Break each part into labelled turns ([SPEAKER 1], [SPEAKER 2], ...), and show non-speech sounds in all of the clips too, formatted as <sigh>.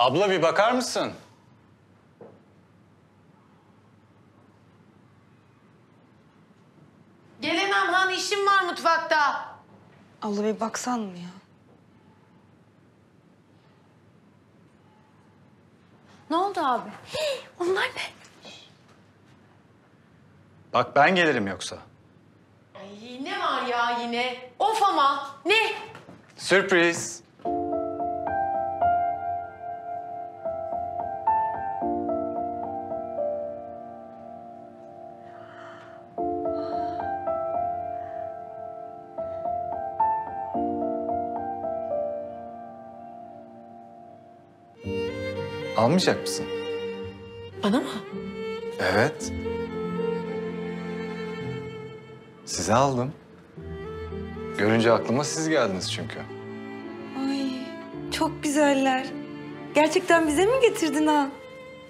[SPEAKER 1] Abla bir bakar mısın?
[SPEAKER 2] Gelemem Han işim var mutfakta.
[SPEAKER 3] Abla bir baksan mı ya?
[SPEAKER 2] Ne oldu abi? <gasps> Onlar ne?
[SPEAKER 1] Bak ben gelirim yoksa.
[SPEAKER 2] Ay ne var ya yine? Of ama ne?
[SPEAKER 1] Sürpriz. Almayacak mısın?
[SPEAKER 2] Bana mı?
[SPEAKER 1] Evet. Size aldım. Görünce aklıma siz geldiniz çünkü.
[SPEAKER 3] Ay çok güzeller. Gerçekten bize mi getirdin ha?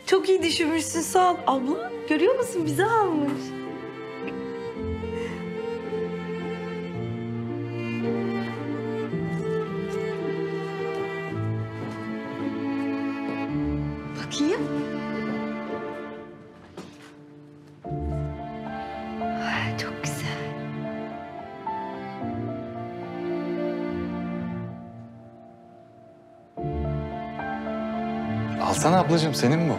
[SPEAKER 3] Çok iyi düşünmüşsün sağ ol. Abla görüyor musun bize almış. Bakayım. Ay, Çok güzel.
[SPEAKER 1] Alsana ablacığım senin bu.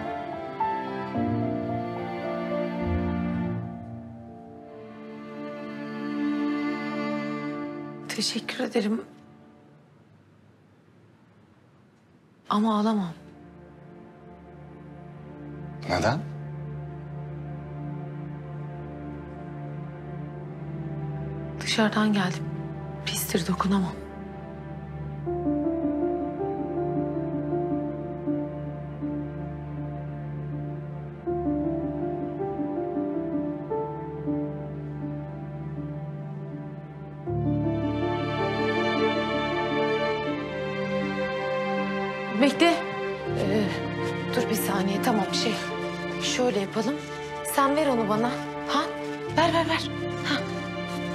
[SPEAKER 2] Teşekkür ederim. Ama alamam.
[SPEAKER 1] Neden?
[SPEAKER 2] Dışarıdan geldim. Pistir dokunamam. Bekle. Ee, dur bir saniye tamam şey. Şöyle yapalım. Sen ver onu bana. Ha? Ver ver ver. Ha.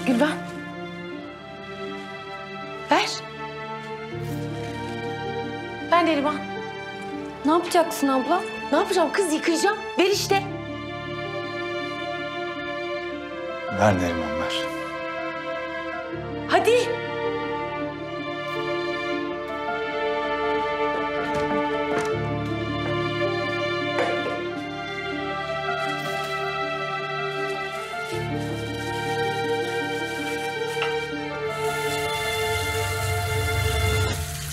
[SPEAKER 2] Gülben. Ver. Ben Neriman.
[SPEAKER 3] Ne yapacaksın abla?
[SPEAKER 2] Ne yapacağım kız yıkayacağım. Ver işte.
[SPEAKER 1] Ver Neriman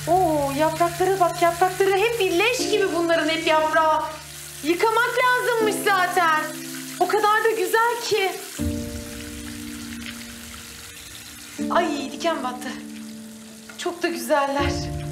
[SPEAKER 2] Oo yapraklara bak yaprakları hep bir leş gibi bunların hep yaprağı. Yıkamak lazımmış zaten. O kadar da güzel ki. Ay diken battı. Çok da güzeller.